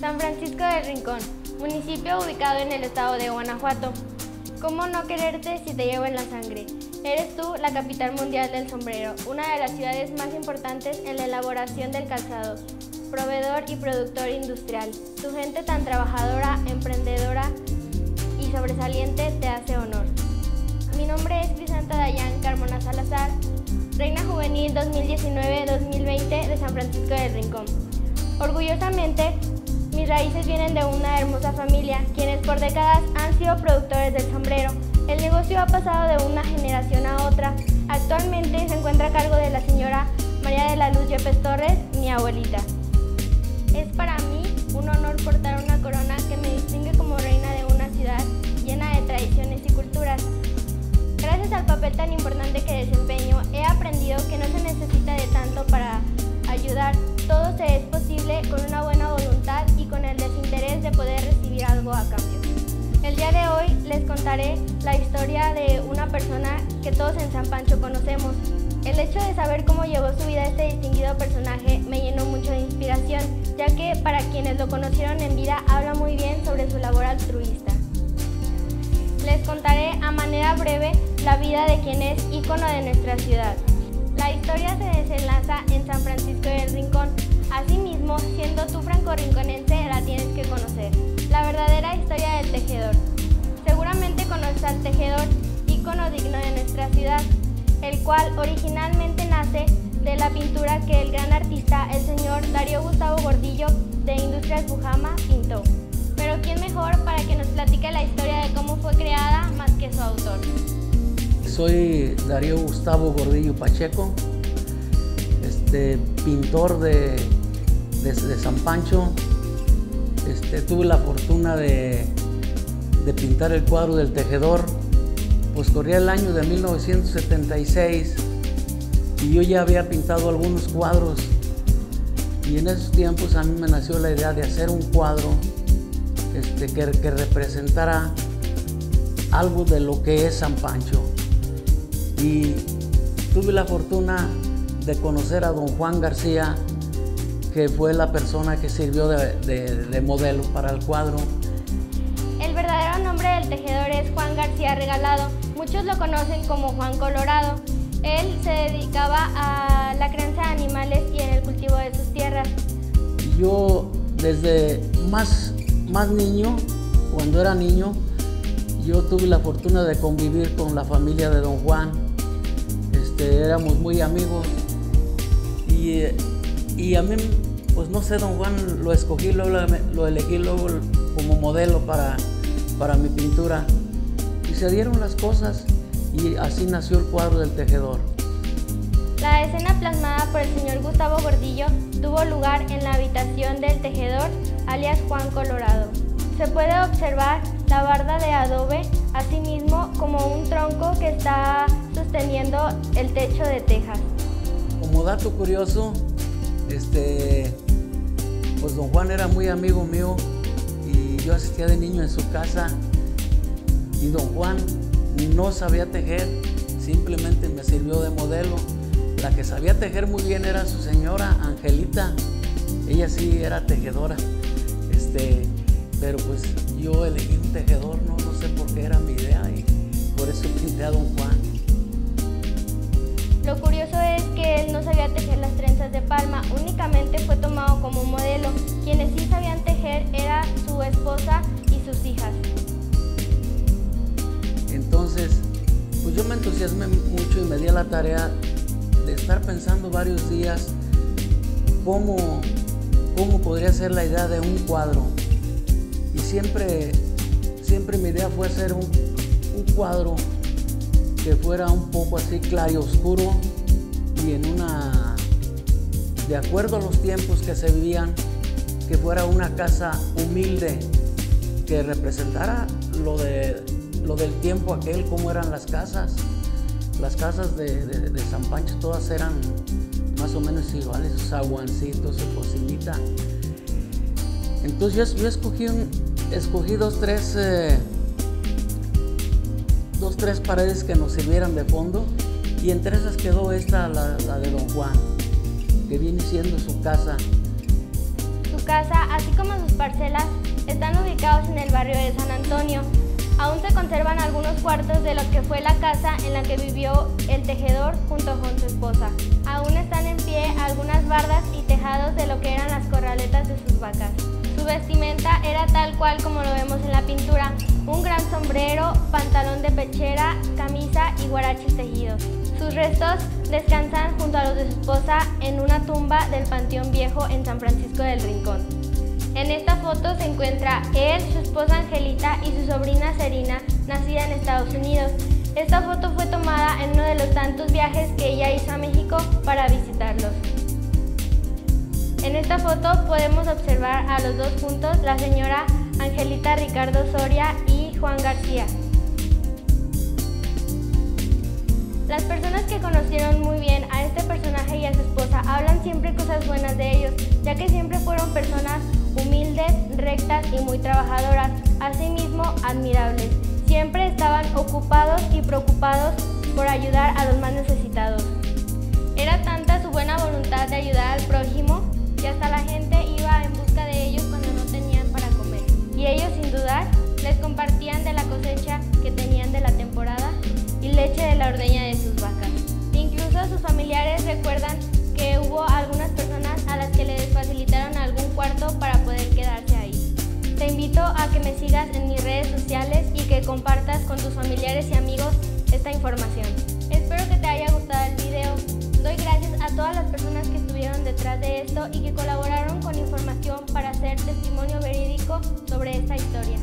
San Francisco del Rincón, municipio ubicado en el estado de Guanajuato. ¿Cómo no quererte si te llevo en la sangre? Eres tú la capital mundial del sombrero, una de las ciudades más importantes en la elaboración del calzado, proveedor y productor industrial. Tu gente tan trabajadora, emprendedora y sobresaliente te hace honor. Mi nombre es Crisanta Dayan Carmona Salazar, Reina Juvenil 2019-2020 de San Francisco del Rincón. Orgullosamente, raíces vienen de una hermosa familia, quienes por décadas han sido productores del sombrero. El negocio ha pasado de una generación a otra. Actualmente se encuentra a cargo de la señora María de la Luz Yepes Torres, mi abuelita. Es para mí un honor portar una corona que me distingue como reina de una ciudad llena de tradiciones y culturas. Gracias al papel tan importante que desempeño, he aprendido que no se necesita de tanto para ayudar. Todo se es posible con una buena voluntad y con el desinterés de poder recibir algo a cambio. El día de hoy les contaré la historia de una persona que todos en San Pancho conocemos. El hecho de saber cómo llevó su vida este distinguido personaje me llenó mucho de inspiración, ya que para quienes lo conocieron en vida habla muy bien sobre su labor altruista. Les contaré a manera breve la vida de quien es ícono de nuestra ciudad. Historia se desenlaza en San Francisco del Rincón. Asimismo, siendo tú franco-rinconense, la tienes que conocer. La verdadera historia del tejedor. Seguramente conoces al tejedor, ícono digno de nuestra ciudad, el cual originalmente nace de la pintura que el gran artista, el señor Darío Gustavo Gordillo de Industrias Bujama, pintó. Pero ¿quién mejor para que nos platique la historia de cómo fue creada más que su autor? Soy Darío Gustavo Gordillo Pacheco, este, pintor de, de, San Pancho. Este, tuve la fortuna de, de pintar el cuadro del tejedor, pues corría el año de 1976 y yo ya había pintado algunos cuadros y en esos tiempos a mí me nació la idea de hacer un cuadro este, que, que representara algo de lo que es San Pancho y tuve la fortuna de conocer a don Juan García, que fue la persona que sirvió de, de, de, modelo para el cuadro. El verdadero nombre del tejedor es Juan García Regalado. Muchos lo conocen como Juan Colorado. Él se dedicaba a la crianza de animales y en el cultivo de sus tierras. Yo desde más, más niño, cuando era niño, yo tuve la fortuna de convivir con la familia de don Juan este, éramos muy amigos y, a mí, pues no sé, don Juan lo escogí, lo elegí luego como modelo para, para mi pintura y se dieron las cosas y así nació el cuadro del tejedor. La escena plasmada por el señor Gustavo Gordillo tuvo lugar en la habitación del tejedor, alias Juan Colorado. Se puede observar la barda de adobe, asimismo como un tronco que está sosteniendo el techo de tejas. Como dato curioso, este, pues don Juan era muy amigo mío y yo asistía de niño en su casa y don Juan no sabía tejer, simplemente me sirvió de modelo. La que sabía tejer muy bien era su señora Angelita, ella sí era tejedora, este, pero pues yo elegí un tejedor, no, no sé por qué era mi idea y por eso pinté a don Juan. Lo curioso es que únicamente fue tomado como modelo. Quienes sí sabían tejer era su esposa y sus hijas. Entonces, pues yo me entusiasmé mucho y me di a la tarea de estar pensando varios días cómo, cómo podría ser la idea de un cuadro. Y siempre, siempre mi idea fue hacer un, un cuadro que fuera un poco así claro y oscuro y en una, de acuerdo a los tiempos que se vivían, que fuera una casa humilde, que representara lo, de, lo del tiempo aquel, cómo eran las casas. Las casas de, San Pancho todas eran más o menos iguales, sus aguancitos, su cocinita. Entonces yo, escogí, dos, tres... Eh, dos, tres paredes que nos sirvieran de fondo y entre esas quedó esta, la, de Don Juan, que viene siendo su casa. Su casa, así como sus parcelas están ubicados en el barrio de San Antonio. Aún se conservan algunos cuartos de lo que fue la casa en la que vivió el tejedor junto con su esposa. Aún están en pie algunas bardas y tejados de lo que eran las corraletas de sus vacas. Su vestimenta era tal cual como lo vemos en la pintura, un gran sombrero, pantalón de pechera, camisa y guaraches tejidos. Sus restos descansan junto a los de su esposa en una tumba del Panteón Viejo en San Francisco del Rincón. En esta foto se encuentra él, su esposa Angelita y su sobrina Serina, nacida en Estados Unidos. Esta foto fue tomada en uno de los tantos viajes que ella hizo a México para visitarlos. En esta foto podemos observar a los dos juntos la señora Angelita Ricardo Soria y Juan García. Las personas que conocieron muy bien a este personaje y a su esposa hablan siempre cosas buenas de ellos, ya que siempre fueron personas humildes, rectas y muy trabajadoras, asimismo admirables. Siempre estaban ocupados y preocupados por ayudar a los más necesitados. Era tanta su buena voluntad de ayudar al prójimo que hasta la gente iba en busca de ellos cuando no tenían para comer. Y ellos sin dudar les compartían de la cosecha recuerdan que hubo algunas personas a las que les facilitaron algún cuarto para poder quedarse ahí. Te invito a que me sigas en mis redes sociales y que compartas con tus familiares y amigos esta información. Espero que te haya gustado el video. Doy gracias a todas las personas que estuvieron detrás de esto y que colaboraron con información para hacer testimonio verídico sobre esta historia.